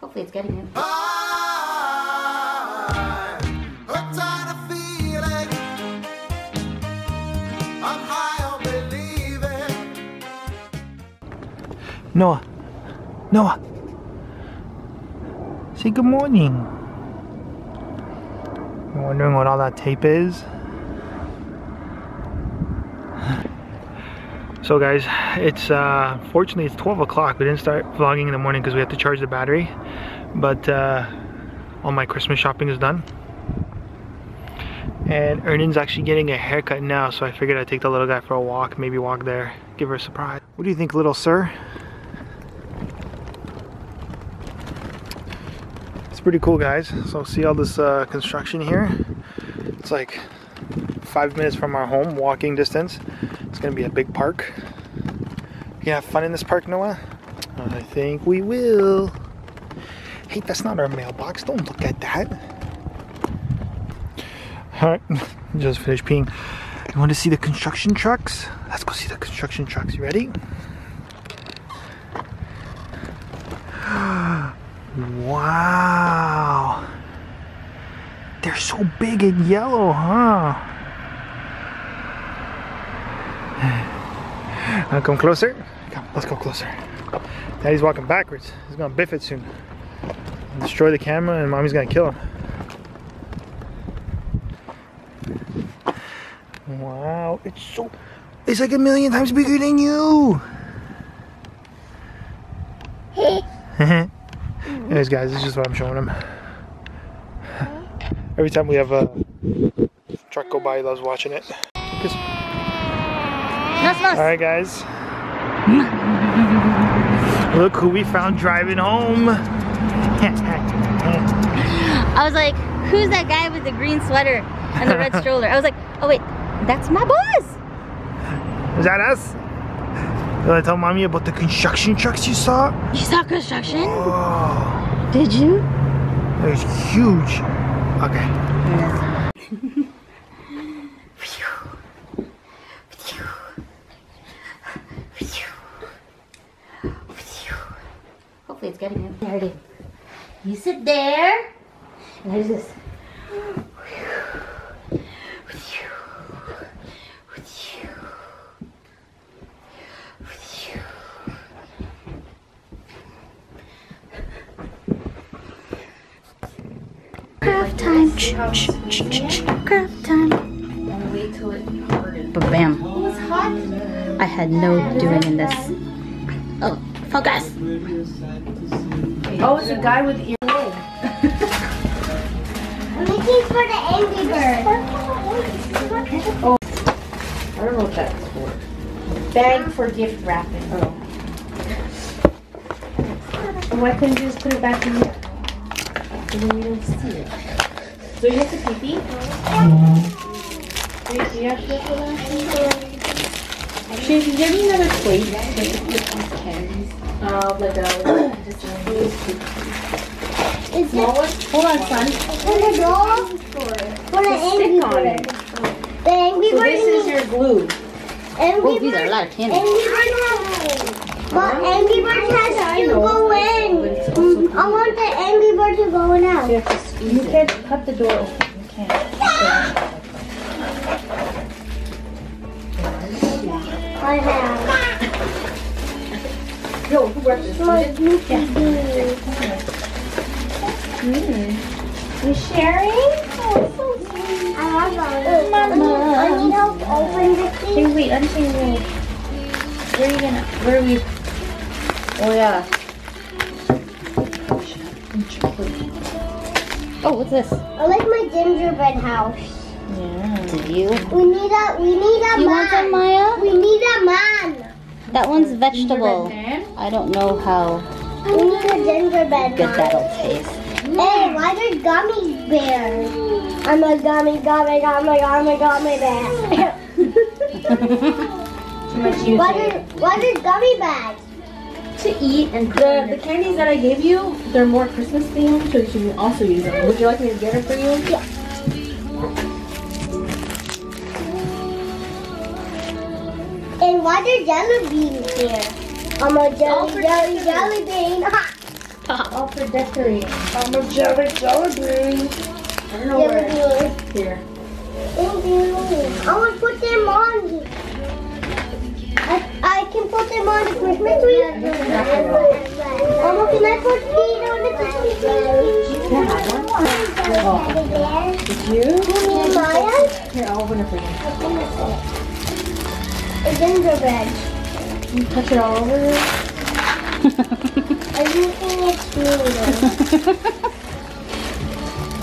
Hopefully it's getting him. Noah. Noah. Say good morning. I'm wondering what all that tape is. So guys, it's uh, fortunately it's 12 o'clock. We didn't start vlogging in the morning because we had to charge the battery. But uh, all my Christmas shopping is done. And Ernan's actually getting a haircut now, so I figured I'd take the little guy for a walk, maybe walk there, give her a surprise. What do you think, little sir? It's pretty cool, guys. So see all this uh, construction here? It's like five minutes from our home, walking distance. It's gonna be a big park. You have fun in this park, Noah? I think we will. Hey, that's not our mailbox. Don't look at that. Alright, just finished peeing. You want to see the construction trucks? Let's go see the construction trucks. You ready? Wow. They're so big and yellow, huh? Come closer? Come, let's go closer. Daddy's walking backwards. He's gonna biff it soon. Destroy the camera and mommy's gonna kill him. Wow, it's so, it's like a million times bigger than you. Anyways guys, this is just what I'm showing him. Every time we have a truck go by, he loves watching it. Alright guys. Look who we found driving home. I was like, who's that guy with the green sweater and the red stroller? I was like, oh wait, that's my boss. Is that us? You wanna tell mommy about the construction trucks you saw? You saw construction? Oh, Did you? it was huge. Okay. Hopefully getting him. There it is. You sit there. And there's this. Craft time. Craft time. But bam. I had no doing in this. Oh, focus. Oh, it's a guy with ear. I'm looking for the Angry Bird. Oh. I don't know what that's for. Bag for gift wrapping. Oh. And why couldn't you just put it back in here? And then you don't see it. So you have to pee pee? Wait, do you have to go for that? Should you give me another plate? Like to put these candies. A, just a Is small it? Hold on, son. for the dog? For the Angry Bird. it. The Angry So Bird this is your glue. Angry Oh, these are a lot of candy. Angry Bird. But Angry Bird has to go in. But it's also I want the Angry Bird to go in You now. have to squeeze You can't cut the door open. Yo, who brought this? My Goofy You sharing? Oh, so sweet. I love. Mama. I need help open Hey, thing. wait, unseen wait. Where are you gonna, where are we? Oh, yeah. Oh, what's this? I like my gingerbread house. Yeah. To you. We need a we need a You man. want some, Maya? We need a man. That one's vegetable. I don't know how We need a gingerbread good that'll taste. Hey, why are gummy bears? I'm a gummy, gummy, gummy, gummy, gummy bear. Too much you what are gummy bags? To eat and the, the candies that I gave you, they're more Christmas themed, so you can also use them. Would you like me to get it for you? Why are jelly beans here? I'm a jelly, jelly, jelly bean. All for decorating. I'm a jelly, jelly bean. I don't know where. Jelly bean. Here. Thank you. I want to put them on. I, I can put them on the Christmas tree. Mama, can I put these on the Christmas tree? Can I have one? Oh. Did you? Maya? Here, I'll open it for you. It's gingerbread. You touch it all over. I think it's smooth.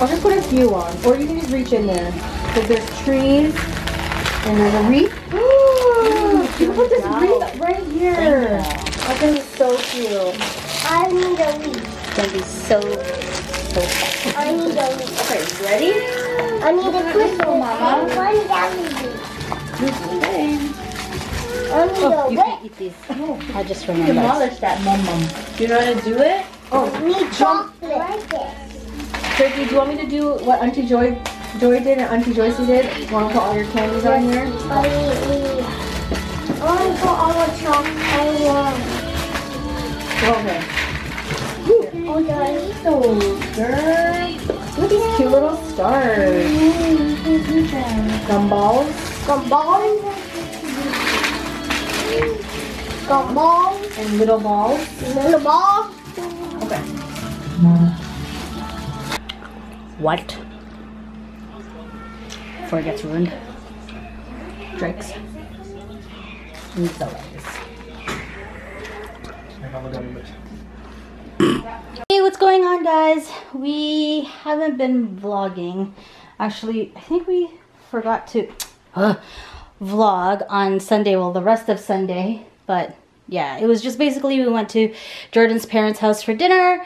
I'll just put a few on, or you can just reach in there. Because there's trees, and there's a wreath. you put this wreath right here. I think it's so cute. I need a week. It's gonna be so, so fun. I need a week. Okay, you ready? I need a Christmas Mama. one jelly bean. I need Oh, oh you can't eat these. I just remembered. Demolish that mum mum. You know how to do it? Oh, need chocolate. Like this. Turkey, do you want me to do what Auntie Joy Joy did and Auntie Joycey did? You want to put all your candies on here? I I want to put all the chocolate want. Okay. Oh, Daddy. So, girl. Look at these cute little stars. Mm-hmm. Gumballs. Gumballs. Gumballs. and little balls. Little ball. Okay. What? Before it gets ruined. Drinks. And sodas. Hey, what's going on, guys? We haven't been vlogging. Actually, I think we forgot to uh, vlog on Sunday. Well, the rest of Sunday. But yeah, it was just basically we went to Jordan's parents' house for dinner.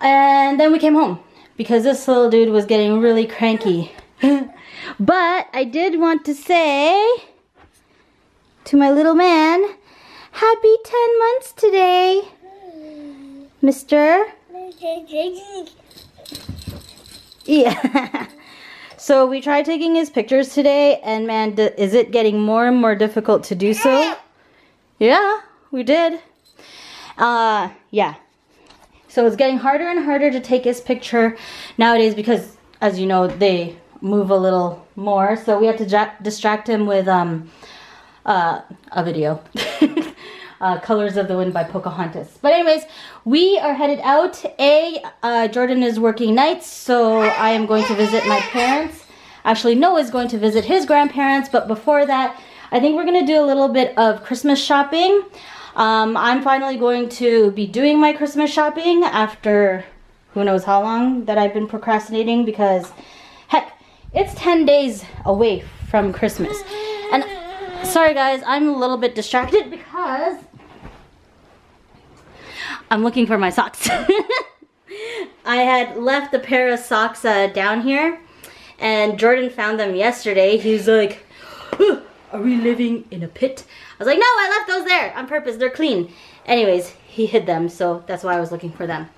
And then we came home because this little dude was getting really cranky. but I did want to say to my little man, happy 10 months today, Mr. Yeah. so we tried taking his pictures today, and man, is it getting more and more difficult to do so? Yeah, we did. Uh, yeah. So it's getting harder and harder to take his picture nowadays because, as you know, they move a little more. So we have to distract him with um, uh, a video. uh, Colors of the Wind by Pocahontas. But anyways, we are headed out. A, uh, Jordan is working nights, so I am going to visit my parents. Actually, Noah's going to visit his grandparents, but before that, I think we're going to do a little bit of Christmas shopping. Um, I'm finally going to be doing my Christmas shopping after who knows how long that I've been procrastinating because heck, it's 10 days away from Christmas. Sorry guys, I'm a little bit distracted because I'm looking for my socks. I had left a pair of socks uh, down here and Jordan found them yesterday. He's like, "Huh, are we living in a pit? I was like, no, I left those there on purpose. They're clean. Anyways, he hid them, so that's why I was looking for them.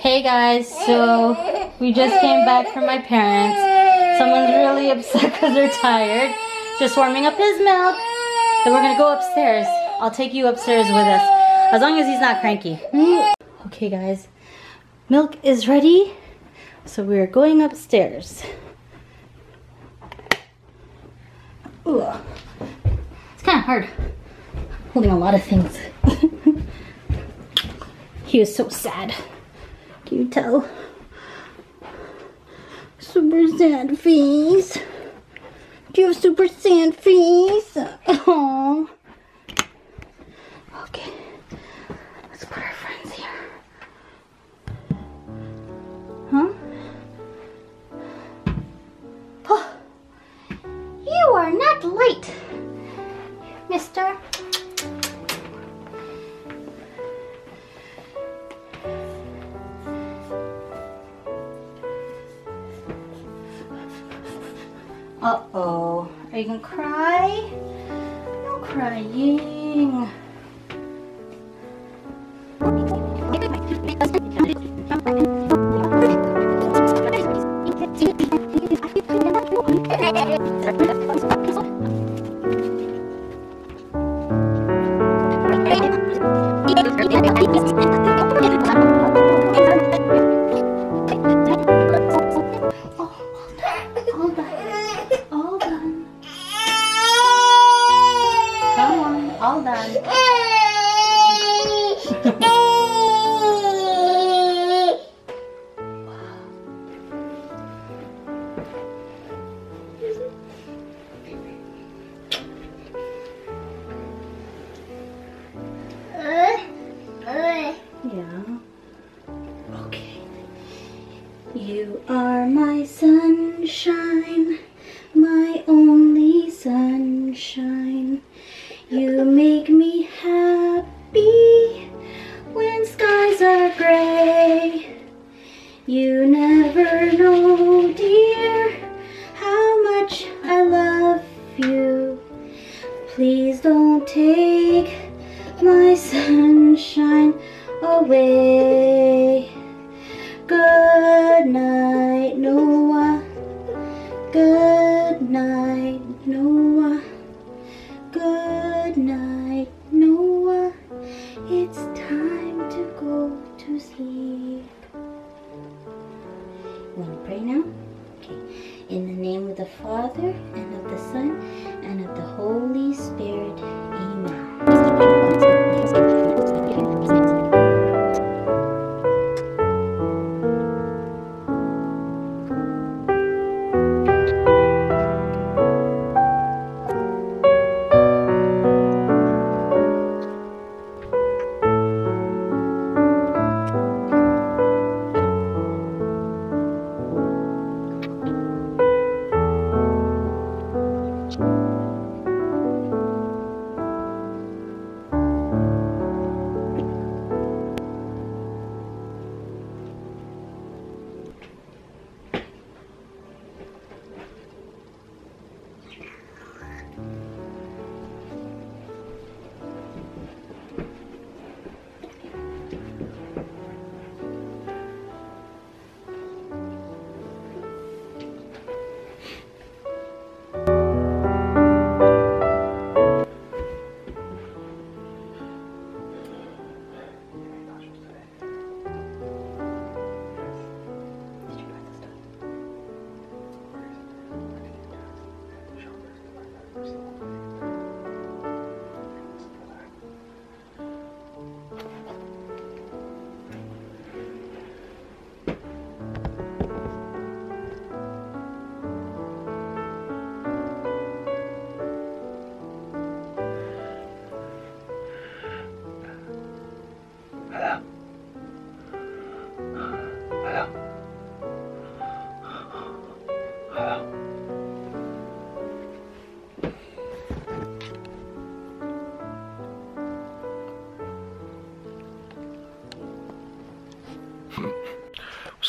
Hey guys, so we just came back from my parents. Someone's really upset because they're tired. Just warming up his milk. Then we're gonna go upstairs. I'll take you upstairs with us. As long as he's not cranky. Okay guys, milk is ready. So we're going upstairs. Ooh. It's kind of hard holding a lot of things. he was so sad. Can you tell? Super sad face. Do you have super sad face? Uh-oh. Are you gonna cry? No crying. You are my sunshine, my only sunshine. You make me happy when skies are gray. You never know, dear, how much I love you. Please don't take my sunshine away. Good night, Noah. Good night, Noah. Good night, Noah. It's time to go to sleep. You want to pray now? Okay. In the name of the Father, and of the Son, and of the Holy Spirit. Amen.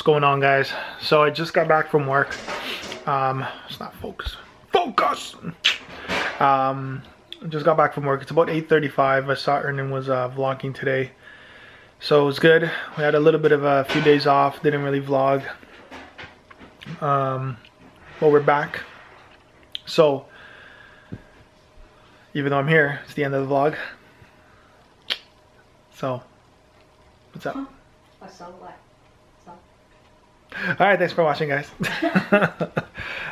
Going on, guys? So I just got back from work. Um, it's not focus. Focus. Um, just got back from work. It's about 8:35. I saw Ernan was uh, vlogging today, so it was good. We had a little bit of a few days off. Didn't really vlog. Um, but we're back. So even though I'm here, it's the end of the vlog. So what's up? Alright, thanks for watching, guys.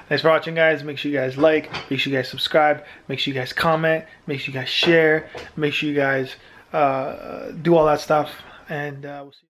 thanks for watching, guys. Make sure you guys like, make sure you guys subscribe, make sure you guys comment, make sure you guys share, make sure you guys uh, do all that stuff. And uh, we'll see